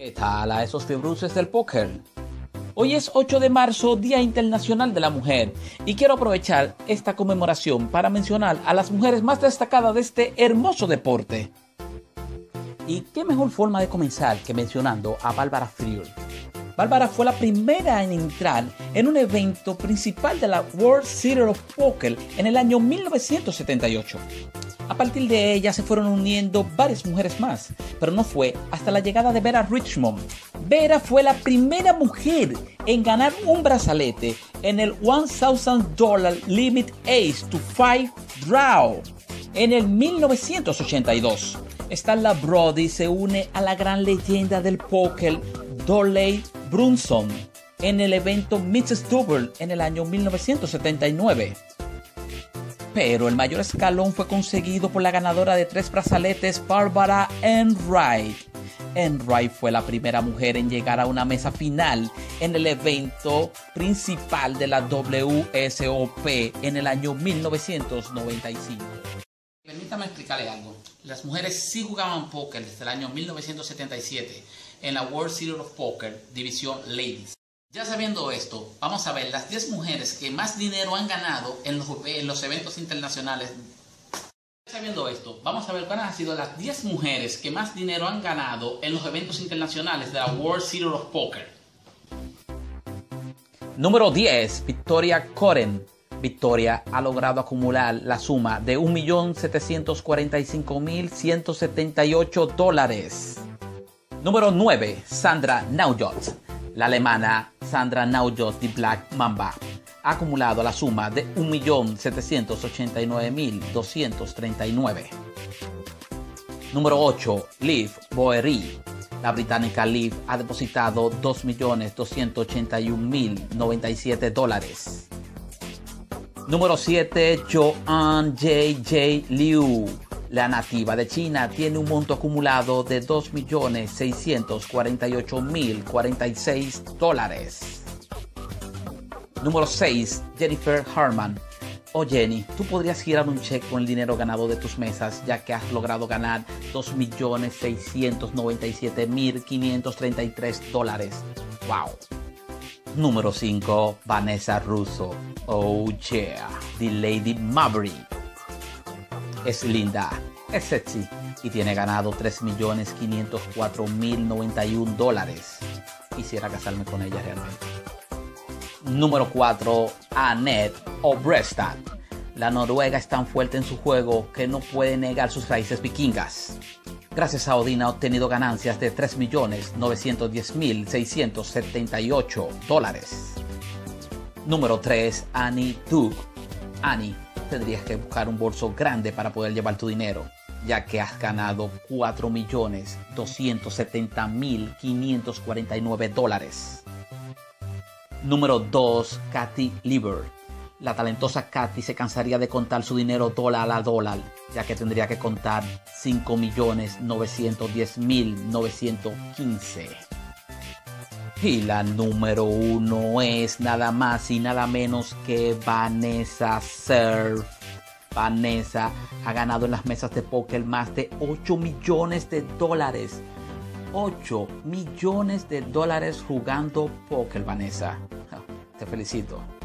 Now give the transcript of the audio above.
¿Qué tal a esos del póker? Hoy es 8 de marzo, Día Internacional de la Mujer, y quiero aprovechar esta conmemoración para mencionar a las mujeres más destacadas de este hermoso deporte. Y qué mejor forma de comenzar que mencionando a Bárbara Freer. Bárbara fue la primera en entrar en un evento principal de la World Series of Poker en el año 1978. A partir de ella se fueron uniendo varias mujeres más, pero no fue hasta la llegada de Vera Richmond. Vera fue la primera mujer en ganar un brazalete en el $1,000 Limit Ace to 5 Draw en el 1982. Starla Brody se une a la gran leyenda del póker Dolly Brunson en el evento Mrs. Double en el año 1979 pero el mayor escalón fue conseguido por la ganadora de tres brazaletes, Barbara Enright. Enright fue la primera mujer en llegar a una mesa final en el evento principal de la WSOP en el año 1995. Permítame explicarle algo. Las mujeres sí jugaban póker desde el año 1977 en la World Series of Poker División Ladies. Ya sabiendo esto, vamos a ver las 10 mujeres que más dinero han ganado en los, eventos internacionales. Ya sabiendo esto, vamos a ver cuáles han sido las 10 mujeres que más dinero han ganado en los eventos internacionales de la World Series of Poker. Número 10, Victoria Coren. Victoria ha logrado acumular la suma de 1.745.178 dólares. Número 9, Sandra Naujot. La alemana Sandra Naujot de Black Mamba ha acumulado la suma de 1.789.239. Número 8. Liv Boery. La británica Liv ha depositado 2.281.097 dólares. Número 7. Joan J.J. Liu la nativa de China tiene un monto acumulado de 2.648.046 dólares. Número 6. Jennifer Harman. Oh, Jenny, tú podrías girar un cheque con el dinero ganado de tus mesas, ya que has logrado ganar 2.697.533 dólares. ¡Wow! Número 5. Vanessa Russo. Oh yeah, the Lady Maverick es linda, es sexy y tiene ganado 3.504.091 dólares. Quisiera casarme con ella realmente. Número 4. Annette Obrestad. La noruega es tan fuerte en su juego que no puede negar sus raíces vikingas. Gracias a Odin ha obtenido ganancias de 3.910.678 dólares. Número 3. Annie Duke. Annie tendrías que buscar un bolso grande para poder llevar tu dinero, ya que has ganado 4.270.549 dólares. Número 2. Katy Lieber. La talentosa Katy se cansaría de contar su dinero dólar a dólar, ya que tendría que contar 5.910.915. Y la número uno es nada más y nada menos que Vanessa Surf. Vanessa ha ganado en las mesas de póker más de 8 millones de dólares. 8 millones de dólares jugando póker, Vanessa. Te felicito.